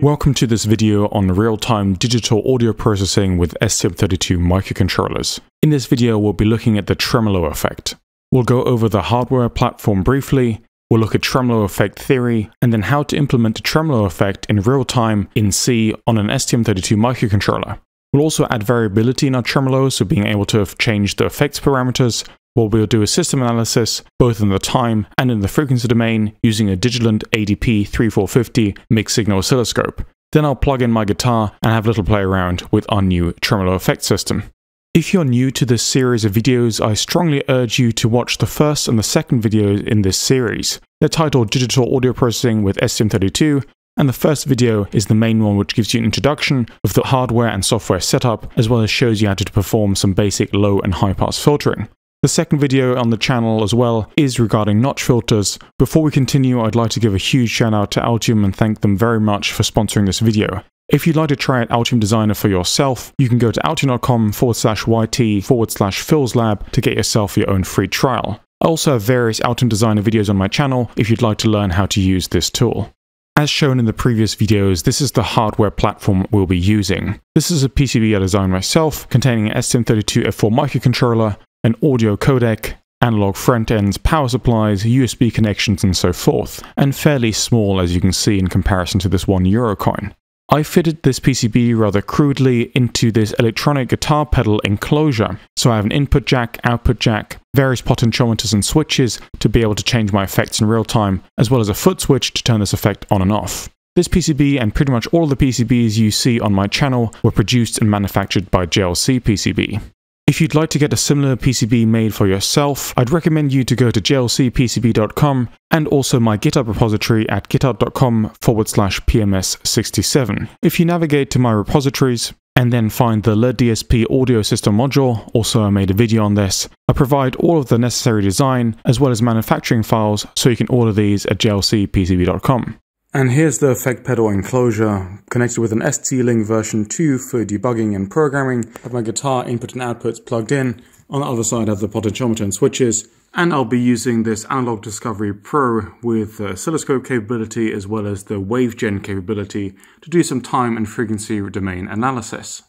Welcome to this video on real-time digital audio processing with STM32 microcontrollers. In this video we'll be looking at the tremolo effect. We'll go over the hardware platform briefly, we'll look at tremolo effect theory, and then how to implement the tremolo effect in real time in C on an STM32 microcontroller. We'll also add variability in our tremolo, so being able to change the effects parameters, well, we'll do a system analysis, both in the time and in the frequency domain, using a Digilent ADP3450 mixed signal oscilloscope. Then I'll plug in my guitar and have a little play around with our new tremolo effect system. If you're new to this series of videos, I strongly urge you to watch the first and the second videos in this series. They're titled Digital Audio Processing with STM32, and the first video is the main one which gives you an introduction of the hardware and software setup, as well as shows you how to perform some basic low and high pass filtering. The second video on the channel as well is regarding notch filters. Before we continue, I'd like to give a huge shout out to Altium and thank them very much for sponsoring this video. If you'd like to try out Altium Designer for yourself, you can go to altium.com forward slash YT forward slash philslab to get yourself your own free trial. I also have various Altium Designer videos on my channel if you'd like to learn how to use this tool. As shown in the previous videos, this is the hardware platform we'll be using. This is a PCB I designed myself, containing an STM32F4 microcontroller, an audio codec, analog front ends, power supplies, USB connections, and so forth, and fairly small as you can see in comparison to this one euro coin. I fitted this PCB rather crudely into this electronic guitar pedal enclosure, so I have an input jack, output jack, various potentiometers and switches to be able to change my effects in real time, as well as a foot switch to turn this effect on and off. This PCB and pretty much all the PCBs you see on my channel were produced and manufactured by JLCPCB. If you'd like to get a similar PCB made for yourself, I'd recommend you to go to jlcpcb.com and also my GitHub repository at github.com forward slash pms67. If you navigate to my repositories, and then find the LEDSP audio system module, also I made a video on this. I provide all of the necessary design as well as manufacturing files so you can order these at jlcpcb.com. And here's the effect pedal enclosure connected with an ST-Link version 2 for debugging and programming. I have my guitar input and outputs plugged in. On the other side I have the potentiometer and switches. And I'll be using this Analog Discovery Pro with uh, oscilloscope capability as well as the WaveGen capability to do some time and frequency domain analysis.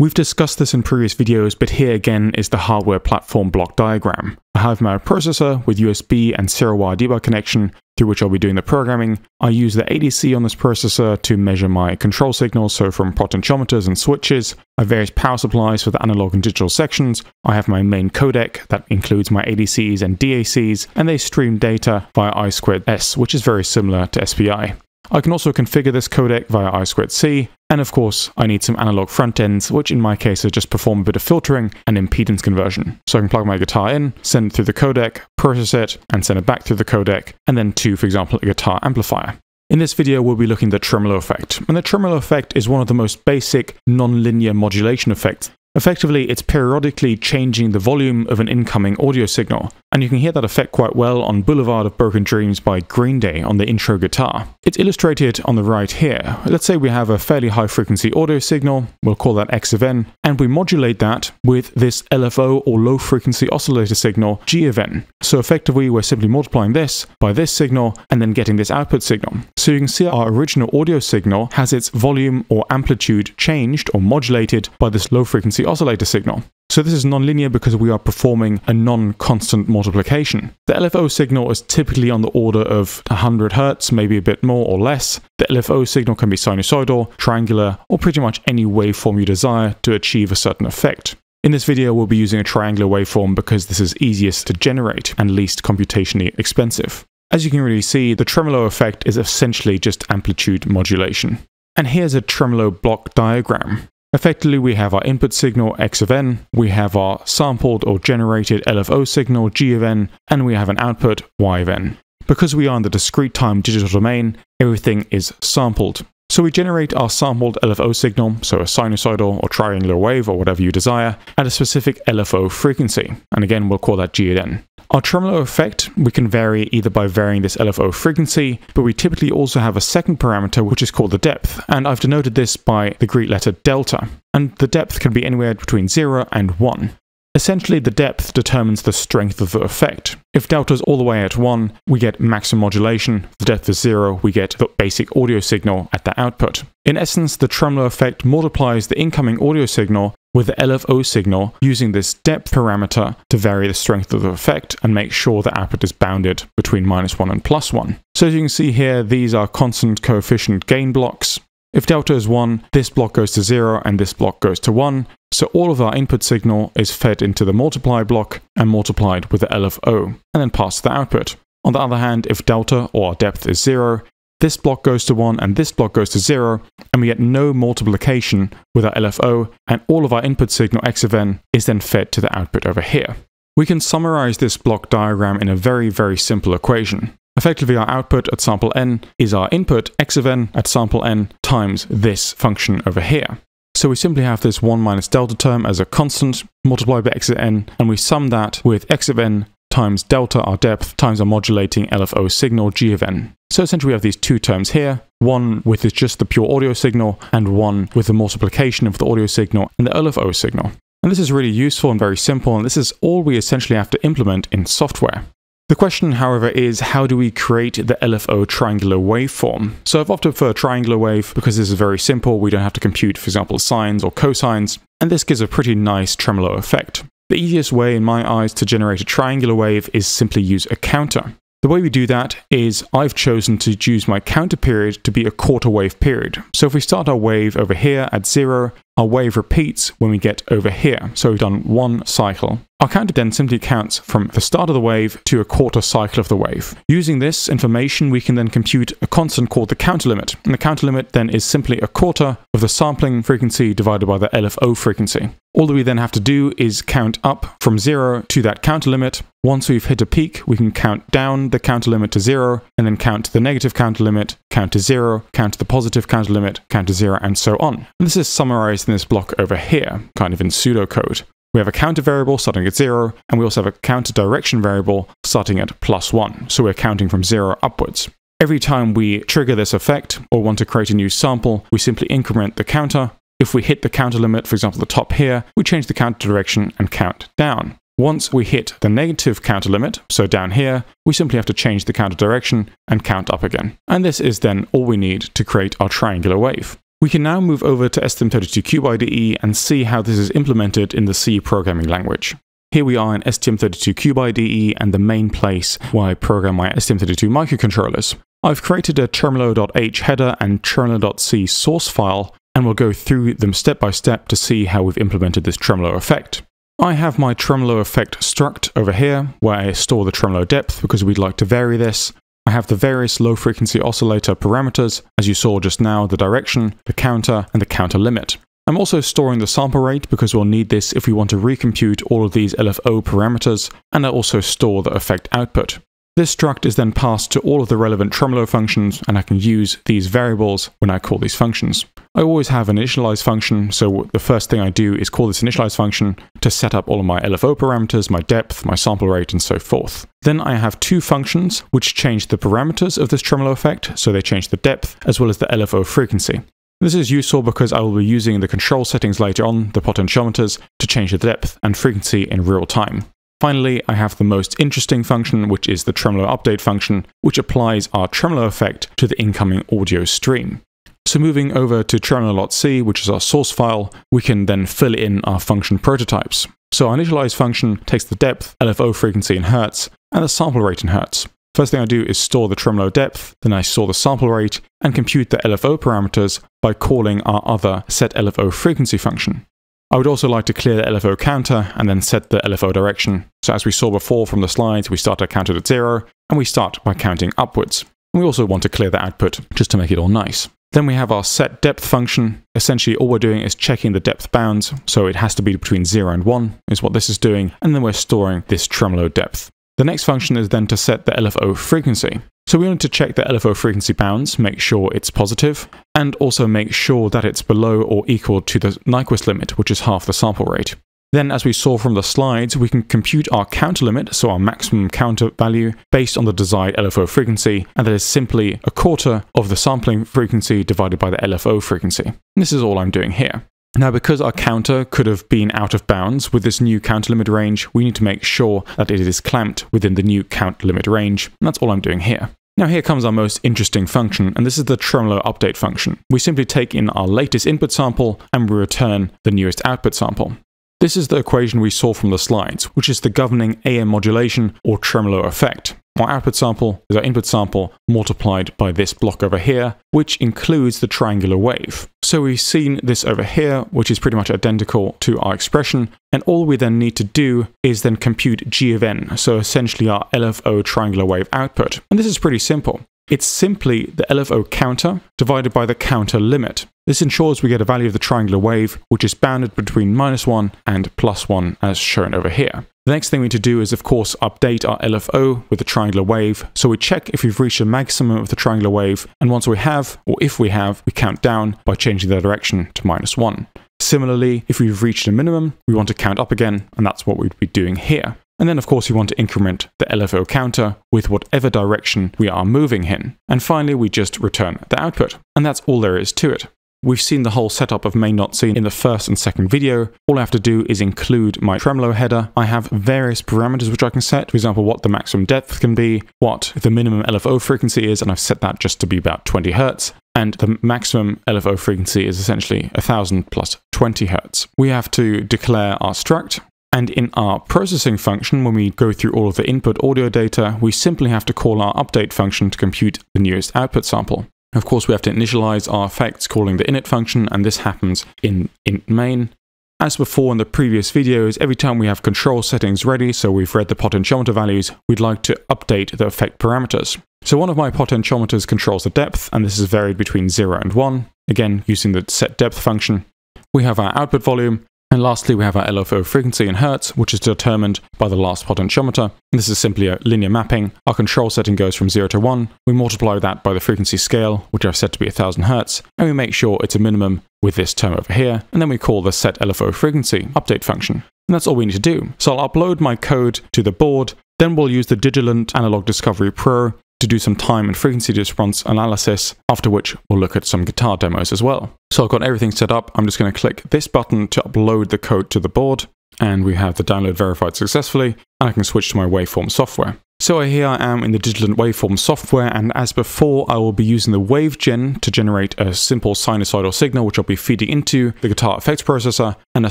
We've discussed this in previous videos, but here again is the hardware platform block diagram. I have my processor with USB and serial wire debug connection through which I'll be doing the programming. I use the ADC on this processor to measure my control signals, so from potentiometers and switches. I have various power supplies for the analog and digital sections. I have my main codec that includes my ADCs and DACs, and they stream data via I2S, which is very similar to SPI. I can also configure this codec via I2C, and of course, I need some analog front ends, which in my case are just perform a bit of filtering and impedance conversion. So I can plug my guitar in, send it through the codec, process it, and send it back through the codec, and then to, for example, a guitar amplifier. In this video, we'll be looking at the tremolo effect. And the tremolo effect is one of the most basic non-linear modulation effects Effectively, it's periodically changing the volume of an incoming audio signal, and you can hear that effect quite well on Boulevard of Broken Dreams by Green Day on the intro guitar. It's illustrated on the right here. Let's say we have a fairly high frequency audio signal, we'll call that X of N, and we modulate that with this LFO or low frequency oscillator signal G of N. So effectively, we're simply multiplying this by this signal and then getting this output signal. So you can see our original audio signal has its volume or amplitude changed or modulated by this low frequency oscillator signal. So this is nonlinear because we are performing a non-constant multiplication. The LFO signal is typically on the order of 100 Hz, maybe a bit more or less. The LFO signal can be sinusoidal, triangular, or pretty much any waveform you desire to achieve a certain effect. In this video, we'll be using a triangular waveform because this is easiest to generate and least computationally expensive. As you can really see, the tremolo effect is essentially just amplitude modulation. And here's a tremolo block diagram. Effectively, we have our input signal x of n, we have our sampled or generated LFO signal g of n, and we have an output y of n. Because we are in the discrete time digital domain, everything is sampled. So we generate our sampled LFO signal, so a sinusoidal or triangular wave or whatever you desire, at a specific LFO frequency. And again, we'll call that G of n. Our tremolo effect, we can vary either by varying this LFO frequency, but we typically also have a second parameter which is called the depth, and I've denoted this by the Greek letter delta, and the depth can be anywhere between 0 and 1. Essentially, the depth determines the strength of the effect. If delta is all the way at 1, we get maximum modulation. If the depth is 0, we get the basic audio signal at the output. In essence, the tremolo effect multiplies the incoming audio signal with the LFO signal using this depth parameter to vary the strength of the effect and make sure the output is bounded between minus 1 and plus 1. So as you can see here, these are constant coefficient gain blocks. If delta is 1, this block goes to 0 and this block goes to 1. So all of our input signal is fed into the multiply block and multiplied with the LFO, and then passed to the output. On the other hand, if delta or depth is 0, this block goes to 1 and this block goes to 0, and we get no multiplication with our LFO, and all of our input signal x of n is then fed to the output over here. We can summarize this block diagram in a very, very simple equation. Effectively, our output at sample n is our input x of n at sample n times this function over here. So we simply have this 1 minus delta term as a constant multiplied by x of n, and we sum that with x of n times delta, our depth, times our modulating LFO signal g of n. So essentially we have these two terms here, one with just the pure audio signal, and one with the multiplication of the audio signal and the LFO signal. And this is really useful and very simple, and this is all we essentially have to implement in software. The question, however, is how do we create the LFO triangular waveform? So I've opted for a triangular wave because this is very simple. We don't have to compute, for example, sines or cosines, and this gives a pretty nice tremolo effect. The easiest way in my eyes to generate a triangular wave is simply use a counter. The way we do that is I've chosen to use my counter period to be a quarter wave period. So if we start our wave over here at zero, our wave repeats when we get over here. So we've done one cycle. Our counter then simply counts from the start of the wave to a quarter cycle of the wave. Using this information, we can then compute a constant called the counter limit. And the counter limit then is simply a quarter of the sampling frequency divided by the LFO frequency. All that we then have to do is count up from zero to that counter limit. Once we've hit a peak, we can count down the counter limit to zero, and then count the negative counter limit, count to zero, count the positive counter limit, count to zero, and so on. And this is summarized in this block over here, kind of in pseudocode. We have a counter variable starting at 0, and we also have a counter direction variable starting at plus 1, so we're counting from 0 upwards. Every time we trigger this effect or want to create a new sample, we simply increment the counter. If we hit the counter limit, for example the top here, we change the counter direction and count down. Once we hit the negative counter limit, so down here, we simply have to change the counter direction and count up again. And this is then all we need to create our triangular wave. We can now move over to STM32Cube IDE and see how this is implemented in the C programming language. Here we are in STM32Cube IDE and the main place where I program my STM32 microcontrollers. I've created a tremolo.h header and tremolo.c source file, and we'll go through them step by step to see how we've implemented this tremolo effect. I have my tremolo effect struct over here, where I store the tremolo depth because we'd like to vary this. I have the various low frequency oscillator parameters, as you saw just now, the direction, the counter, and the counter limit. I'm also storing the sample rate because we'll need this if we want to recompute all of these LFO parameters, and I also store the effect output. This struct is then passed to all of the relevant tremolo functions, and I can use these variables when I call these functions. I always have an initialize function, so the first thing I do is call this initialize function to set up all of my LFO parameters, my depth, my sample rate, and so forth. Then I have two functions which change the parameters of this tremolo effect, so they change the depth as well as the LFO frequency. This is useful because I will be using the control settings later on, the potentiometers, to change the depth and frequency in real time. Finally, I have the most interesting function, which is the tremolo update function, which applies our tremolo effect to the incoming audio stream. So moving over to tremolo.c, which is our source file, we can then fill in our function prototypes. So our initialize function takes the depth, LFO frequency in hertz, and the sample rate in hertz. First thing I do is store the tremolo depth, then I store the sample rate, and compute the LFO parameters by calling our other set LFO frequency function. I would also like to clear the LFO counter and then set the LFO direction. So as we saw before from the slides, we start our counter at zero, and we start by counting upwards. And we also want to clear the output just to make it all nice. Then we have our set depth function. Essentially, all we're doing is checking the depth bounds, so it has to be between 0 and 1 is what this is doing, and then we're storing this tremolo depth. The next function is then to set the LFO frequency. So we want to check the LFO frequency bounds, make sure it's positive, and also make sure that it's below or equal to the Nyquist limit, which is half the sample rate. Then, as we saw from the slides, we can compute our counter limit, so our maximum counter value, based on the desired LFO frequency, and that is simply a quarter of the sampling frequency divided by the LFO frequency. And this is all I'm doing here. Now, because our counter could have been out of bounds with this new counter limit range, we need to make sure that it is clamped within the new count limit range. And that's all I'm doing here. Now here comes our most interesting function, and this is the tremolo update function. We simply take in our latest input sample and we return the newest output sample. This is the equation we saw from the slides, which is the governing AM modulation or tremolo effect. Our output sample is our input sample multiplied by this block over here, which includes the triangular wave. So we've seen this over here, which is pretty much identical to our expression, and all we then need to do is then compute g of n, so essentially our LFO triangular wave output. And this is pretty simple. It's simply the LFO counter divided by the counter limit. This ensures we get a value of the triangular wave, which is bounded between minus 1 and plus 1 as shown over here. The next thing we need to do is, of course, update our LFO with the triangular wave. So we check if we've reached the maximum of the triangular wave, and once we have, or if we have, we count down by changing the direction to minus 1. Similarly, if we've reached a minimum, we want to count up again, and that's what we'd be doing here. And then, of course, we want to increment the LFO counter with whatever direction we are moving in. And finally, we just return the output. And that's all there is to it. We've seen the whole setup of main.c in the first and second video. All I have to do is include my tremolo header. I have various parameters which I can set. For example, what the maximum depth can be, what the minimum LFO frequency is, and I've set that just to be about 20 hertz. And the maximum LFO frequency is essentially 1000 plus 20 hertz. We have to declare our struct, and in our processing function, when we go through all of the input audio data, we simply have to call our update function to compute the newest output sample. Of course, we have to initialize our effects calling the init function, and this happens in int main. As before in the previous videos, every time we have control settings ready, so we've read the potentiometer values, we'd like to update the effect parameters. So one of my potentiometers controls the depth, and this is varied between 0 and 1, again using the set depth function. We have our output volume, and lastly, we have our LFO frequency in Hertz, which is determined by the last potentiometer. This is simply a linear mapping. Our control setting goes from 0 to 1. We multiply that by the frequency scale, which I've set to be 1000 Hertz, and we make sure it's a minimum with this term over here, and then we call the set LFO frequency update function. And that's all we need to do. So I'll upload my code to the board, then we'll use the Digilent Analog Discovery Pro to do some time and frequency response analysis, after which we'll look at some guitar demos as well. So I've got everything set up. I'm just going to click this button to upload the code to the board, and we have the download verified successfully, and I can switch to my waveform software. So here I am in the Digilent Waveform software, and as before, I will be using the WaveGen to generate a simple sinusoidal signal, which I'll be feeding into the guitar effects processor, and a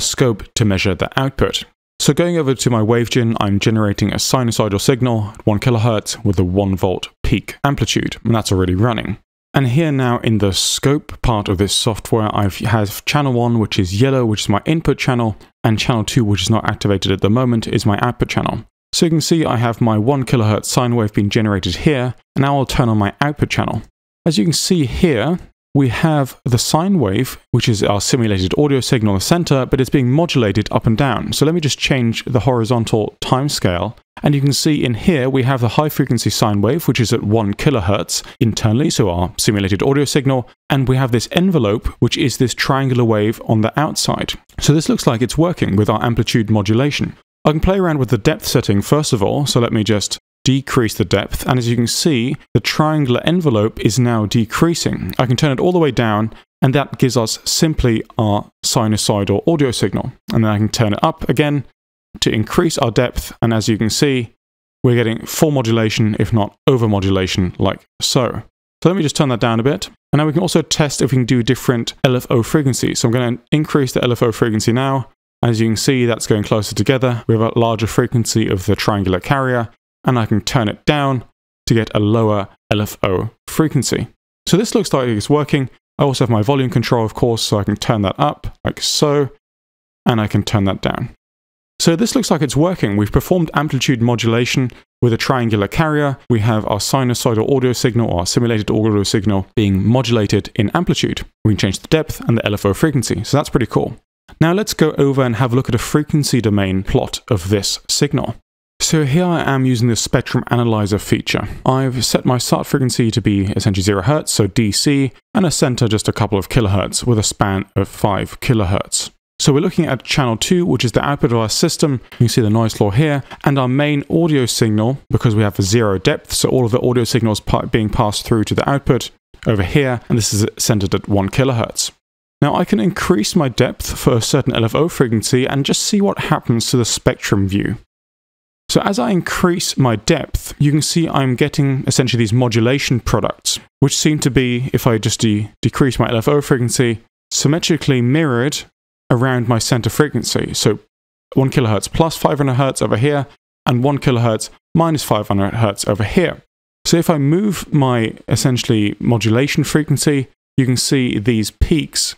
scope to measure the output. So going over to my WaveGen, I'm generating a sinusoidal signal at 1 kHz with a 1 volt peak amplitude, and that's already running. And here now in the scope part of this software, I have channel 1, which is yellow, which is my input channel, and channel 2, which is not activated at the moment, is my output channel. So you can see I have my 1 kHz sine wave being generated here, and now I'll turn on my output channel. As you can see here, we have the sine wave, which is our simulated audio signal in the center, but it's being modulated up and down. So let me just change the horizontal timescale. And you can see in here, we have the high frequency sine wave, which is at 1 kilohertz internally, so our simulated audio signal. And we have this envelope, which is this triangular wave on the outside. So this looks like it's working with our amplitude modulation. I can play around with the depth setting first of all, so let me just decrease the depth. And as you can see, the triangular envelope is now decreasing. I can turn it all the way down and that gives us simply our sinusoidal audio signal. And then I can turn it up again to increase our depth. And as you can see, we're getting full modulation, if not over modulation, like so. So let me just turn that down a bit. And now we can also test if we can do different LFO frequencies. So I'm going to increase the LFO frequency now. As you can see, that's going closer together. We have a larger frequency of the triangular carrier and I can turn it down to get a lower LFO frequency. So this looks like it's working. I also have my volume control, of course, so I can turn that up like so, and I can turn that down. So this looks like it's working. We've performed amplitude modulation with a triangular carrier. We have our sinusoidal audio signal or our simulated audio signal being modulated in amplitude. We can change the depth and the LFO frequency, so that's pretty cool. Now let's go over and have a look at a frequency domain plot of this signal. So here I am using the spectrum analyzer feature. I've set my start frequency to be essentially 0 Hz, so DC, and a center just a couple of kilohertz with a span of 5 kilohertz. So we're looking at channel 2, which is the output of our system. You can see the noise floor here, and our main audio signal, because we have a zero depth, so all of the audio signals being passed through to the output over here, and this is centered at 1 kilohertz. Now I can increase my depth for a certain LFO frequency and just see what happens to the spectrum view. So as I increase my depth, you can see I'm getting essentially these modulation products, which seem to be, if I just de decrease my LFO frequency, symmetrically mirrored around my center frequency. So 1 kilohertz plus 500 hertz over here, and 1 kilohertz minus 500 hertz over here. So if I move my essentially modulation frequency, you can see these peaks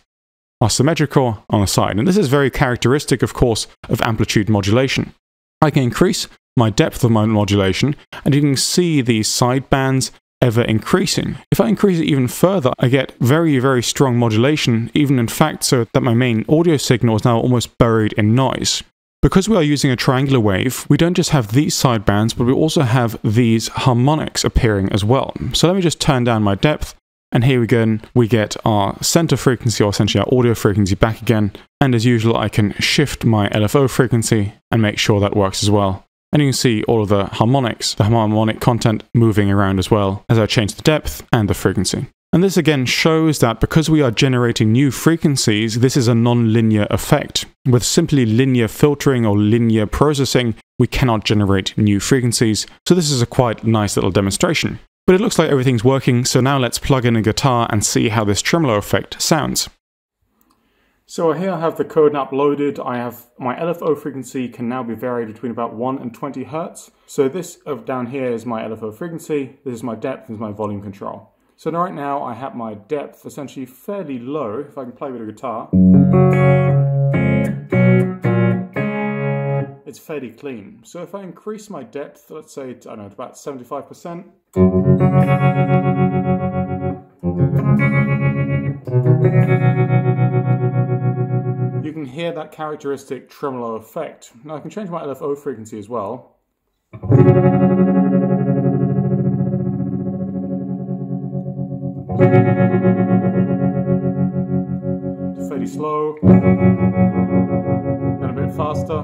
are symmetrical on the side. And this is very characteristic, of course, of amplitude modulation. I can increase my depth of my modulation, and you can see these side bands ever increasing. If I increase it even further, I get very, very strong modulation, even in fact so that my main audio signal is now almost buried in noise. Because we are using a triangular wave, we don't just have these side bands, but we also have these harmonics appearing as well. So let me just turn down my depth, and here go, we get our center frequency, or essentially our audio frequency back again. And as usual, I can shift my LFO frequency and make sure that works as well. And you can see all of the harmonics, the harmonic content moving around as well as I change the depth and the frequency. And this again shows that because we are generating new frequencies, this is a non-linear effect. With simply linear filtering or linear processing, we cannot generate new frequencies. So this is a quite nice little demonstration. But it looks like everything's working, so now let's plug in a guitar and see how this tremolo effect sounds. So here I have the code uploaded. I have my LFO frequency can now be varied between about 1 and 20 hertz. So this of down here is my LFO frequency, this is my depth, this is my volume control. So right now I have my depth essentially fairly low, if I can play with a guitar. It's fairly clean. So if I increase my depth, let's say, I don't know, to about 75%, you can hear that characteristic tremolo effect. Now I can change my LFO frequency as well. Fairly slow, and a bit faster.